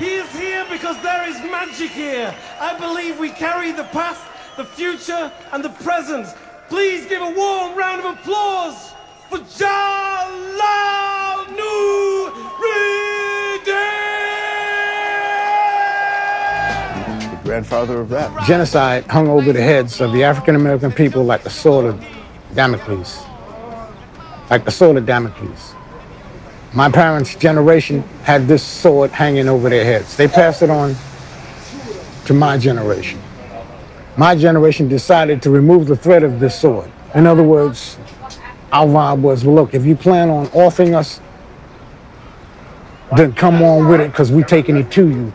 He is here because there is magic here. I believe we carry the past, the future, and the present. Please give a warm round of applause for Jalal Nuriddin! The grandfather of rap. Genocide hung over the heads of the African American people like the sword of Damocles. Like the sword of Damocles. My parents' generation had this sword hanging over their heads. They passed it on to my generation. My generation decided to remove the threat of this sword. In other words, our vibe was, look, if you plan on offing us, then come on with it because we're taking it to you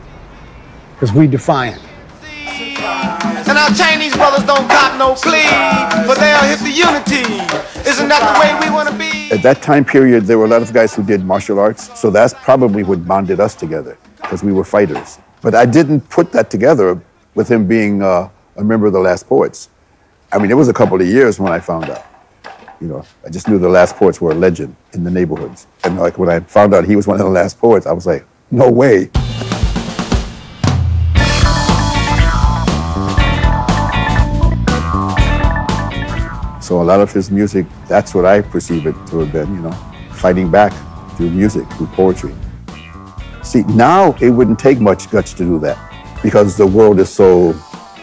because we defiant. And our Chinese brothers don't cop no plea, but they'll hit the unity. Isn't that the way At that time period, there were a lot of guys who did martial arts, so that's probably what bonded us together because we were fighters. But I didn't put that together with him being uh, a member of the Last Poets. I mean, it was a couple of years when I found out. You know, I just knew the Last Poets were a legend in the neighborhoods. And like when I found out he was one of the Last Poets, I was like, no way. So a lot of his music, that's what I perceive it to have been, you know, fighting back through music, through poetry. See, now it wouldn't take much guts to do that because the world is so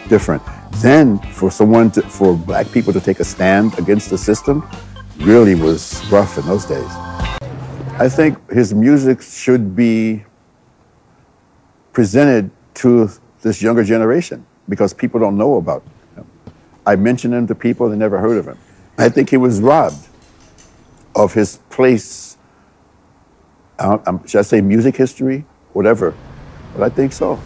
different. Then for someone to, for black people to take a stand against the system really was rough in those days. I think his music should be presented to this younger generation because people don't know about him. I mention him to people that never heard of him. I think he was robbed of his place, uh, um, should I say music history, whatever, but I think so.